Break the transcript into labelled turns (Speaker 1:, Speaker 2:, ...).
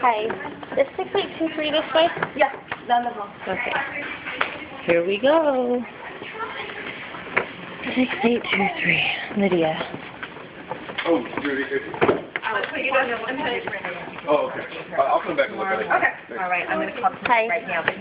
Speaker 1: Hi. Is 6823 this way?
Speaker 2: Yeah, down the hall.
Speaker 1: Okay. Here we go. 6823. Lydia.
Speaker 3: Oh, Oh, okay. I'll come back and look at it.
Speaker 2: Okay, all right, I'm gonna call right now, but